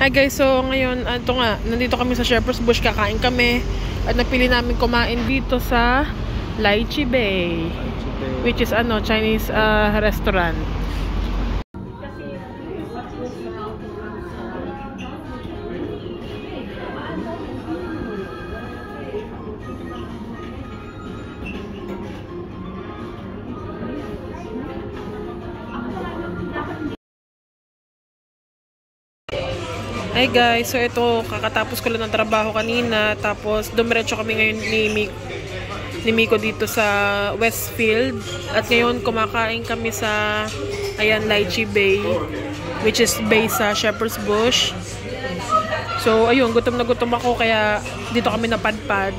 Hi guys, so ngayon, ito nga, nandito kami sa Shepherd's Bush, kakain kami. At napili namin kumain dito sa Lychee Bay. Which is ano, Chinese uh, restaurant. Hi guys, so ito, kakatapos ko lang ng trabaho kanina, tapos dumiretso kami ngayon ni Miko, ni Miko dito sa Westfield. At ngayon, kumakain kami sa, ayan, Lychee Bay, which is based sa Shepherd's Bush. So, ayun, gutom na gutom ako, kaya dito kami napadpad.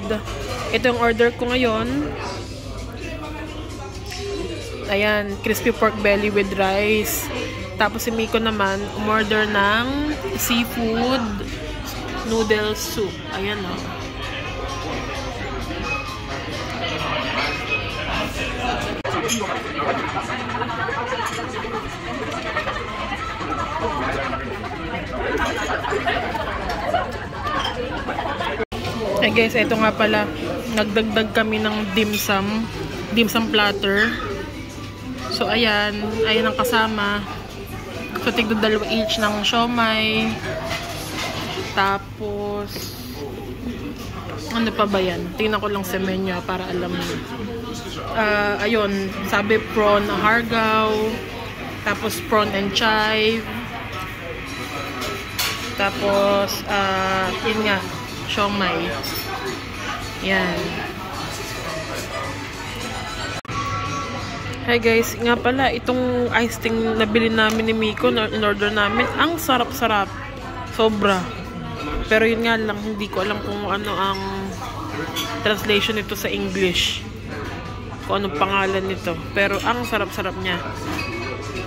Ito yung order ko ngayon. Ayan, crispy pork belly with rice. Tapos si Miko naman, umorder ng seafood noodle soup. Ayan o. Oh. Hey guys, ito nga pala, nagdagdag kami ng dim sum, dim sum platter. So ayan, ayan ang kasama. So, tigdo dalawa each ng siomay. Tapos, ano pa ba yan? Tingnan ko lang sa menu para alam mo. Uh, ayun, sabi prawn hargaw. Tapos, prawn and chive. Tapos, uh, yun nga, siomay. Yan. Hi guys, nga pala, itong ice ting nabili namin ni Miko, in order namin, ang sarap-sarap. Sobra. Pero yun nga lang, hindi ko alam kung ano ang translation nito sa English. Kung anong pangalan nito. Pero ang sarap-sarap niya.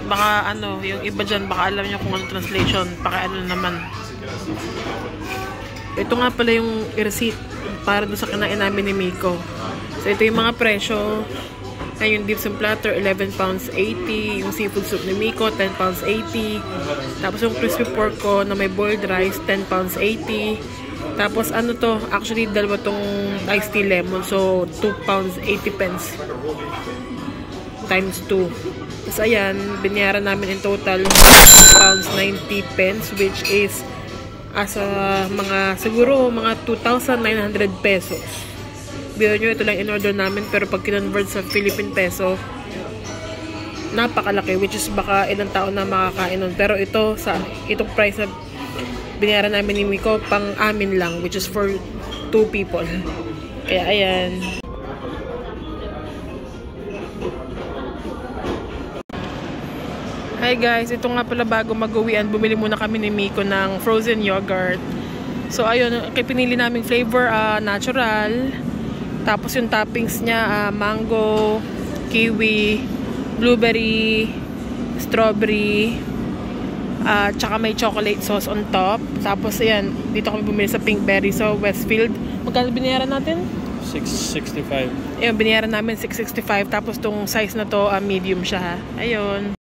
Baka ano, yung iba dyan, baka alam nyo kung anong translation. Baka ano naman. Ito nga pala yung receipt para doon sa kinain namin ni Miko. So ito yung mga presyo. Ay, yung dim platter, 11 pounds 80. Yung seafood soup ni Miko, 10 pounds 80. Tapos yung crispy pork ko na may boiled rice, 10 pounds 80. Tapos ano to, actually dalawa tong iced tea lemon. So, 2 pounds 80 pence. Times 2. Tapos ayan, binayaran namin in total pounds 90 pence which is asa mga siguro mga 2,900 pesos. Biro nyo, ito lang in-order namin. Pero pag kinonvert sa Philippine peso, napakalaki. Which is baka ilang tao na makakain nun. Pero ito, sa itong price na binayaran namin ni Miko, pang amin lang. Which is for two people. Kaya ayan. Hi guys, ito nga pala bago mag-uwian, bumili muna kami ni Miko ng frozen yogurt. So ayun, pinili namin flavor uh, natural. Tapos yung toppings niya, uh, mango, kiwi, blueberry, strawberry, uh, tsaka may chocolate sauce on top. Tapos ayan, dito kami bumili sa Pinkberry sa Westfield. Magkano binayaran natin? 665. Ayun, binayaran namin 665. Tapos tong size na to, uh, medium siya ha. Ayun.